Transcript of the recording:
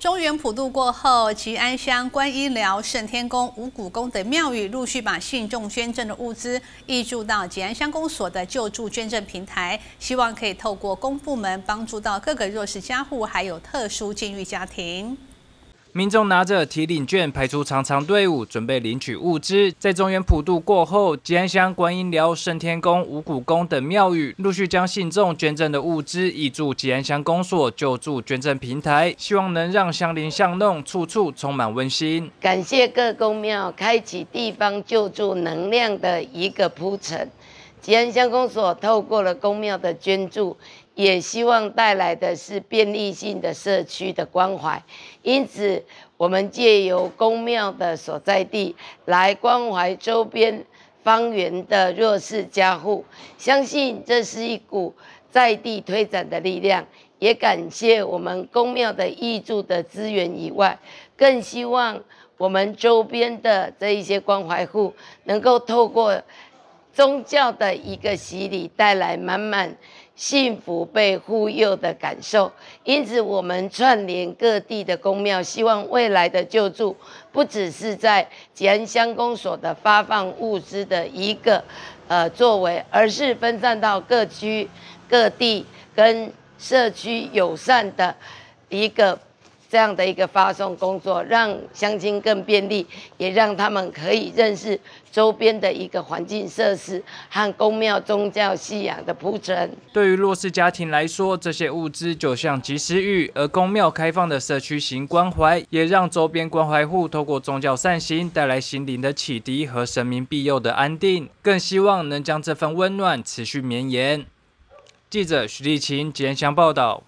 中原普渡过后，吉安乡观音寮、圣天宫、五谷宫等庙宇陆续把信众捐赠的物资挹注到吉安乡公所的救助捐赠平台，希望可以透过公部门帮助到各个弱势家户，还有特殊境遇家庭。民众拿着提领券排出长长队伍，准备领取物资。在中原普渡过后，吉安乡观音寮、圣天宫、五谷宫等庙宇陆续将信众捐赠的物资移驻吉安乡公所救助捐赠平台，希望能让乡邻巷弄处处充满温馨。感谢各公庙开启地方救助能量的一个铺陈。吉安乡公所透过了公庙的捐助，也希望带来的是便利性的社区的关怀。因此，我们借由公庙的所在地来关怀周边方圆的弱势家户，相信这是一股在地推展的力量。也感谢我们公庙的义助的资源以外，更希望我们周边的这一些关怀户能够透过。宗教的一个洗礼带来满满幸福被护佑的感受，因此我们串联各地的公庙，希望未来的救助不只是在吉安乡公所的发放物资的一个呃作为，而是分散到各区各地跟社区友善的一个。这样的一个发送工作，让乡亲更便利，也让他们可以认识周边的一个环境设施和公庙宗教信仰的铺陈。对于弱势家庭来说，这些物资就像及时雨，而公庙开放的社区型关怀，也让周边关怀户透过宗教善行，带来心灵的启迪和神明庇佑的安定，更希望能将这份温暖持续绵延。记者徐立琴、简祥报道。